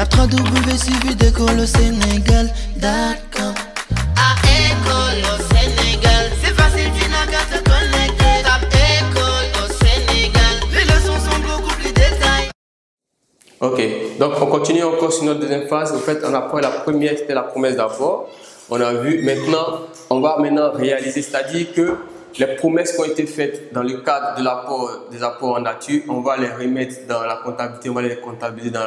Tape 3 W suivi d'école au Sénégal. D'accord. À école au Sénégal, c'est facile, tu n'as qu'à te connecter. Tape école au Sénégal, les leçons sont beaucoup plus détaillées. Ok, donc on continue encore sur notre deuxième phase. En fait, on apprend la première, c'était la promesse d'apport. On a vu, maintenant, on va maintenant réaliser, c'est-à-dire que les promesses qui ont été faites dans le cadre de l'apport, des apports en nature, on va les remettre dans la comptabilité, on va les comptabiliser dans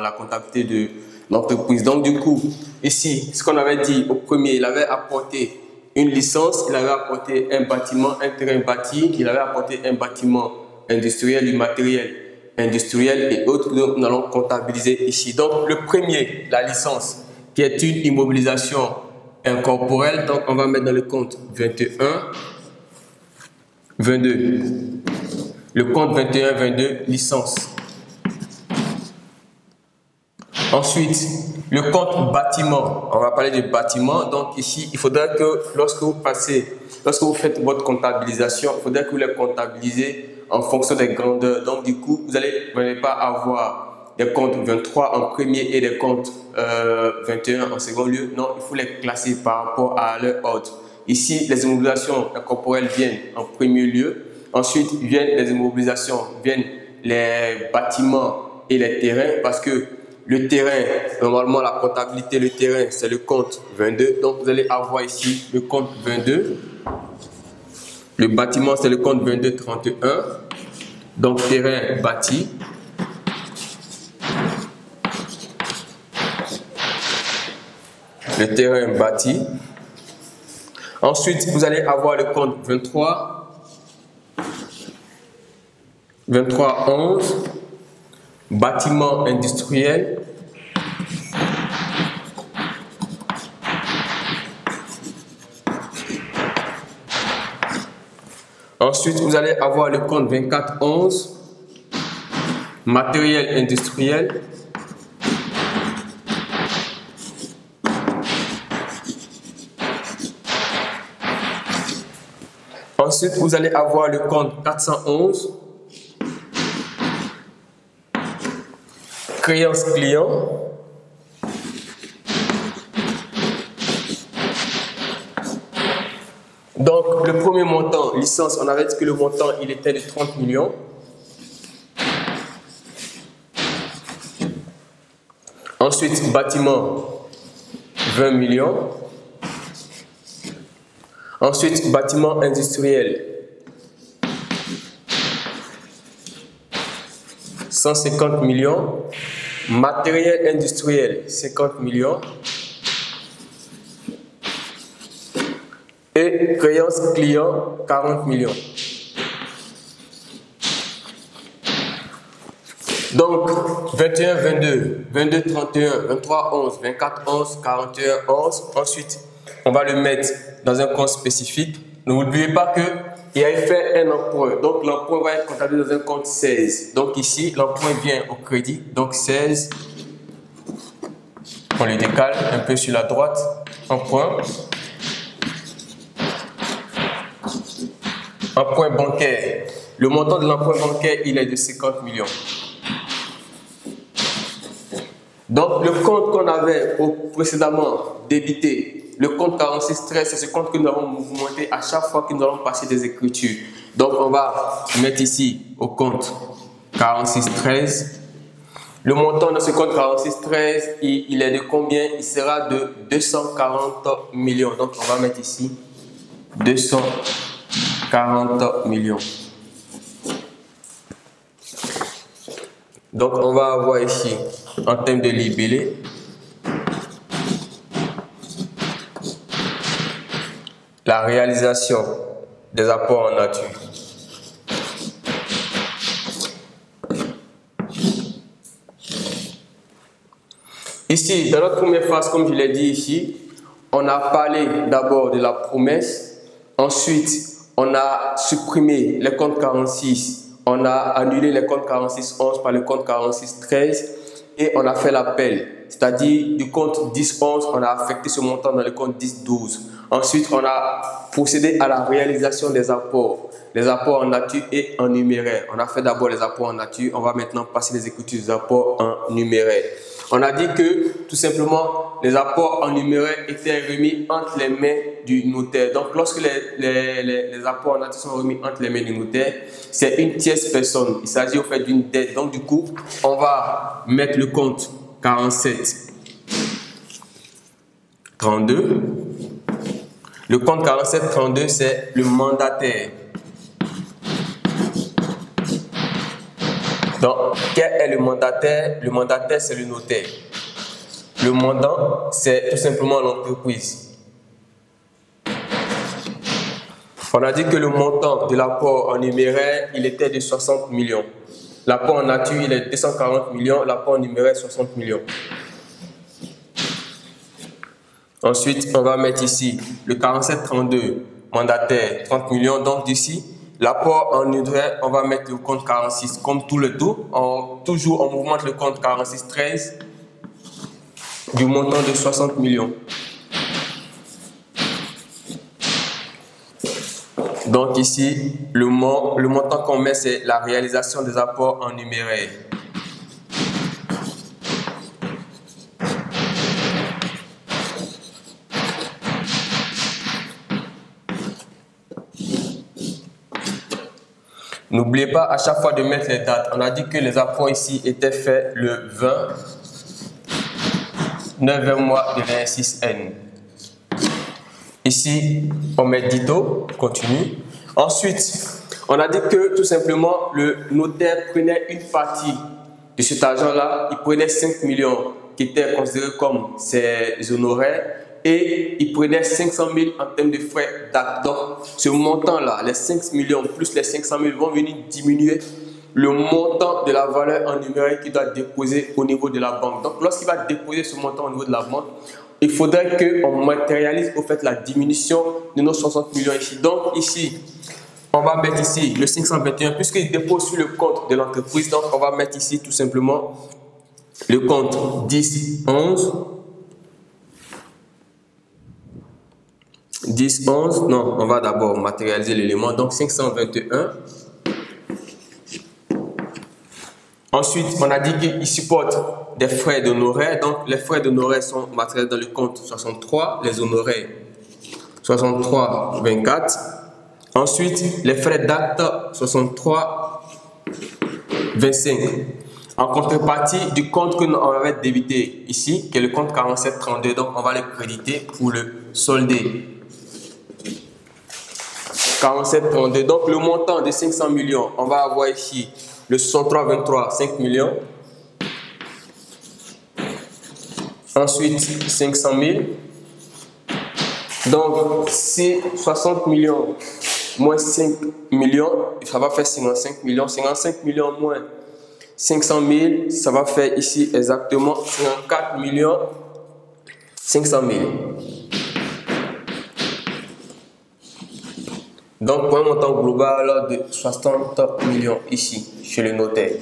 la, comptabilité de l'entreprise. Donc du coup, ici, ce qu'on avait dit au premier, il avait apporté une licence, il avait apporté un bâtiment, un terrain bâti, il avait apporté un bâtiment industriel, du matériel industriel et autres que nous allons comptabiliser ici. Donc le premier, la licence, qui est une immobilisation incorporelle, donc on va mettre dans le compte 21 22. Le compte 21, 22, licence. Ensuite, le compte bâtiment. On va parler de bâtiment. Donc ici, il faudra que lorsque vous passez, lorsque vous faites votre comptabilisation, il faudra que vous les comptabilisez en fonction des grandeurs. Donc du coup, vous n'allez pas avoir des comptes 23 en premier et des comptes euh, 21 en second lieu. Non, il faut les classer par rapport à leur ordre. Ici, les immobilisations corporelles viennent en premier lieu. Ensuite, viennent les immobilisations, viennent les bâtiments et les terrains parce que le terrain, normalement, la comptabilité, le terrain, c'est le compte 22. Donc, vous allez avoir ici le compte 22. Le bâtiment, c'est le compte 2231. Donc, terrain bâti. Le terrain bâti. Ensuite, vous allez avoir le compte 23, 23, 11, bâtiment industriel, Ensuite, vous allez avoir le compte 24, 11, matériel industriel, Ensuite, vous allez avoir le compte 411, créance client, Donc, le premier montant, licence, on avait dit que le montant, il était de 30 millions. Ensuite, bâtiment, 20 millions. Ensuite, bâtiment industriel. 150 millions. Matériel industriel, 50 millions. Et créance client, 40 millions. Donc, 21, 22, 22, 31, 23, 11, 24, 11, 41, 11. Ensuite, on va le mettre dans un compte spécifique. N'oubliez pas qu'il a fait un emprunt. Donc l'emprunt va être comptabilisé dans un compte 16. Donc ici, l'emprunt vient au crédit. Donc 16. On le décale un peu sur la droite. Emprunt. Emprunt bancaire. Le montant de l'emprunt bancaire, il est de 50 millions. Donc le compte qu'on avait précédemment débité le compte 4613, c'est ce compte que nous avons mouvementé à chaque fois que nous allons passer des écritures. Donc, on va mettre ici au compte 4613. Le montant de ce compte 4613, il, il est de combien? Il sera de 240 millions. Donc, on va mettre ici 240 millions. Donc, on va avoir ici, en termes de libellé, la réalisation des apports en nature. Ici, dans notre première phase, comme je l'ai dit ici, on a parlé d'abord de la promesse, ensuite on a supprimé le compte 46, on a annulé le compte 46.11 par le compte 46.13 et on a fait l'appel, c'est-à-dire du compte 10.11, on a affecté ce montant dans le compte 10.12. Ensuite, on a procédé à la réalisation des apports, les apports en nature et en numéraire. On a fait d'abord les apports en nature, on va maintenant passer les écritures des apports en numéraire. On a dit que tout simplement les apports en numéraire étaient remis entre les mains du notaire. Donc lorsque les, les, apports en nature sont remis entre les mains du notaire, c'est une tierce personne. Il s'agit au fait d'une dette. Donc du coup, on va mettre le compte 47 32. Le compte 47 32, c'est le mandataire. Donc, quel est le mandataire? Le mandataire, c'est le notaire. Le mandant, c'est tout simplement l'entreprise. On a dit que le montant de l'apport en numéraire, il était de 60 millions. L'apport en nature, il est de 240 millions. L'apport en numéraire, 60 millions. Ensuite, on va mettre ici le 4732, mandataire, 30 millions. Donc, d'ici, L'apport en numéraire, on va mettre le compte 46 comme tout le tout. Toujours, on mouvemente le compte 46 13 du montant de 60 millions. Donc ici, le, le montant qu'on met, c'est la réalisation des apports en numéraire. N'oubliez pas à chaque fois de mettre les dates. On a dit que les apports ici étaient faits le 20, 9 mois de 26N. Ici, on met dito, continue. Ensuite, on a dit que tout simplement le notaire prenait une partie de cet argent-là, il prenait 5 millions qui étaient considérés comme ses honoraires et il prenait 500 000 en termes de frais d'acte. Ce montant-là, les 5 millions plus les 500 000 vont venir diminuer le montant de la valeur en numérique qu'il doit déposer au niveau de la banque. Donc, lorsqu'il va déposer ce montant au niveau de la banque, il faudrait qu'on matérialise au fait la diminution de nos 60 millions ici. Donc, ici, on va mettre ici le 521, puisqu'il dépose sur le compte de l'entreprise. Donc, on va mettre ici tout simplement le compte 10, 11. 10, 11, non, on va d'abord matérialiser l'élément, donc 521. Ensuite, on a dit qu'il supporte des frais d'honoraires, donc les frais d'honoraires sont matérialisés dans le compte 63, les honoraires 63, 24. Ensuite, les frais d'acte 63, 25. En contrepartie du compte que nous avait débité ici, qui est le compte 4732, donc on va le créditer pour le solder. 47,32. Donc le montant de 500 millions, on va avoir ici le 63,23, 5 millions. Ensuite, 500 000. Donc, si 60 millions moins 5 millions, ça va faire 55 millions. 55 millions moins 500 000, ça va faire ici exactement 54 millions 500 000. Donc, pour un montant global de 60 millions ici, chez le notaire.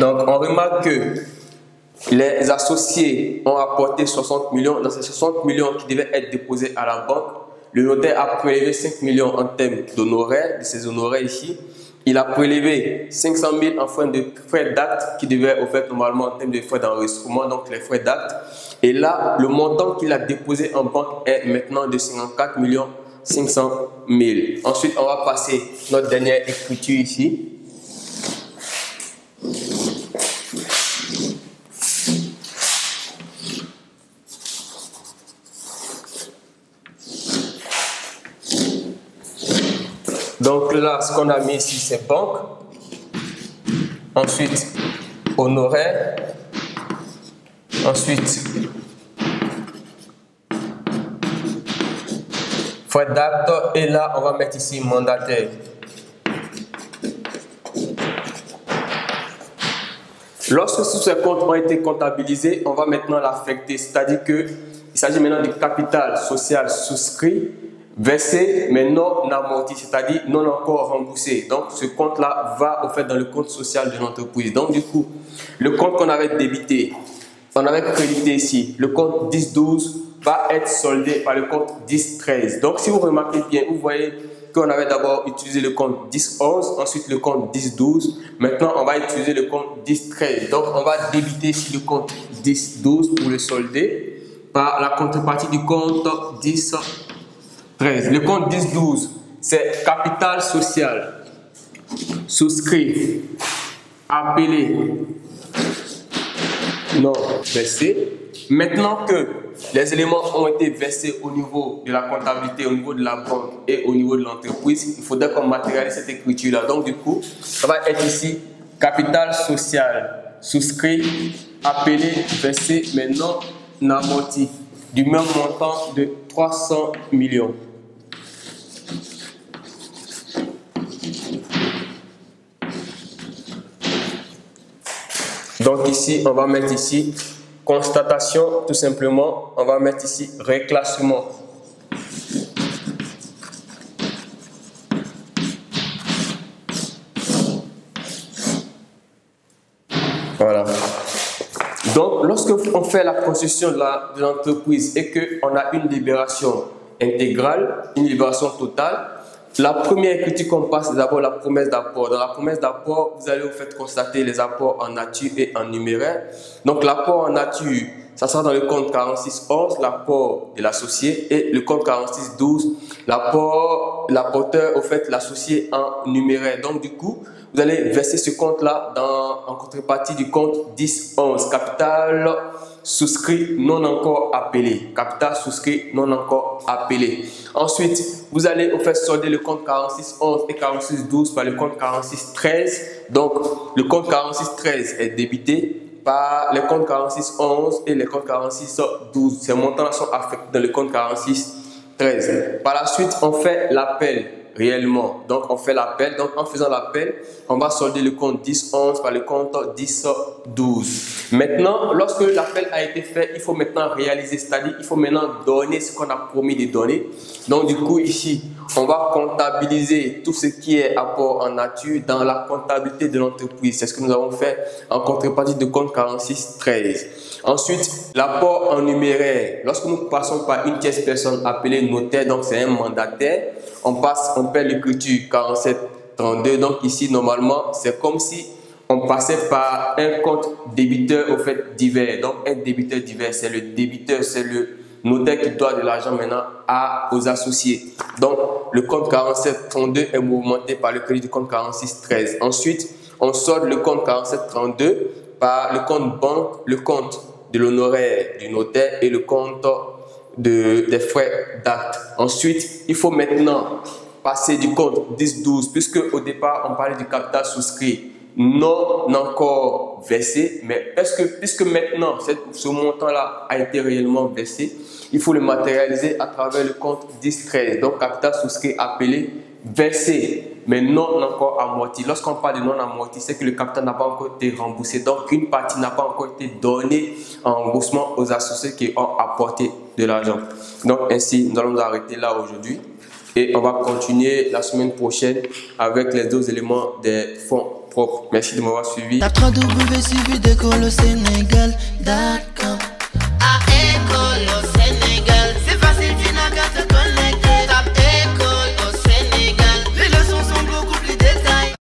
Donc, on remarque que les associés ont apporté 60 millions. Dans ces 60 millions qui devaient être déposés à la banque, le notaire a prélevé 5 millions en termes d'honoraires, de ces honoraires ici. Il a prélevé 500 000 en fin de frais d'acte qui devaient fait normalement en termes de frais d'enregistrement, donc les frais d'acte. Et là, le montant qu'il a déposé en banque est maintenant de 54 millions 500 000. Ensuite, on va passer notre dernière écriture ici. Donc là, ce qu'on a mis ici, c'est banque. Ensuite, honoraire. Ensuite, Frais d'acte et là on va mettre ici mandataire. Lorsque tous ces comptes ont été comptabilisés, on va maintenant l'affecter, c'est-à-dire que il s'agit maintenant du capital social souscrit, versé mais non amorti, c'est-à-dire non encore remboursé. Donc ce compte-là va au fait dans le compte social de l'entreprise. Donc du coup, le compte qu'on avait débité, on avait crédité ici, le compte 10-12 va être soldé par le compte 10-13. Donc, si vous remarquez bien, vous voyez qu'on avait d'abord utilisé le compte 10-11, ensuite le compte 10-12. Maintenant, on va utiliser le compte 10-13. Donc, on va débiter ici le compte 10-12 pour le solder par la contrepartie du compte 10-13. Le compte 10-12, c'est capital social, souscrit, appelé, non versé. Maintenant que les éléments ont été versés au niveau de la comptabilité, au niveau de la banque et au niveau de l'entreprise, il faudra qu'on matérialise cette écriture-là. Donc, du coup, ça va être ici capital social, souscrit, appelé, versé, maintenant amorti, du même montant de 300 millions. Donc ici, on va mettre ici constatation, tout simplement. On va mettre ici réclassement. Voilà. Donc, lorsque on fait la concession de l'entreprise et qu'on a une libération intégrale, une libération totale, la première critique qu'on passe, c'est d'abord la promesse d'apport. Dans la promesse d'apport, vous allez vous faire constater les apports en nature et en numéraire. Donc, l'apport en nature, ça sera dans le compte 4611, l'apport de l'associé, et le compte 4612, l'apport, l'apporteur, au fait, l'associé en numéraire. Donc, du coup, vous allez verser ce compte-là en contrepartie du compte 1011, capital souscrit non encore appelé. Capital souscrit non encore appelé. Ensuite, vous allez fait solder le compte 4611 et 4612 par le compte 4613. Donc, le compte 4613 est débité par le compte 4611 et le compte 4612. Ces montants sont affectés dans le compte 4613. Par la suite, on fait l'appel réellement. Donc, on fait l'appel. Donc, en faisant l'appel, on va solder le compte 10-11 par le compte 10-12. Maintenant, lorsque l'appel a été fait, il faut maintenant réaliser, c'est-à-dire il faut maintenant donner ce qu'on a promis de donner. Donc, du coup, ici, on va comptabiliser tout ce qui est apport en nature dans la comptabilité de l'entreprise. C'est ce que nous avons fait en contrepartie de compte 46-13. Ensuite, l'apport en numéraire. Lorsque nous passons par une tierce personne appelée notaire, donc c'est un mandataire, on passe, on paie l'écriture 47 32. Donc ici, normalement, c'est comme si on passait par un compte débiteur au fait divers. Donc un débiteur divers, c'est le débiteur, c'est le notaire qui doit de l'argent maintenant aux associés. Donc le compte 47 32 est mouvementé par le crédit du compte 46 13. Ensuite, on solde le compte 47 32 par le compte banque, le compte de l'honoraire du notaire et le compte de, des frais d'acte. Ensuite, il faut maintenant passer du compte 10-12, puisque au départ, on parlait du capital souscrit. Non encore versé, mais est-ce que, puisque maintenant ce montant-là a été réellement versé, il faut le matérialiser à travers le compte 10-13, donc capital souscrit appelé versé, mais non encore amorti. Lorsqu'on parle de non amorti, c'est que le capital n'a pas encore été remboursé, donc une partie n'a pas encore été donnée en remboursement aux associés qui ont apporté de l'argent. Donc ainsi, nous allons nous arrêter là aujourd'hui. Et on va continuer la semaine prochaine avec les deux éléments des fonds propres. Merci de m'avoir suivi.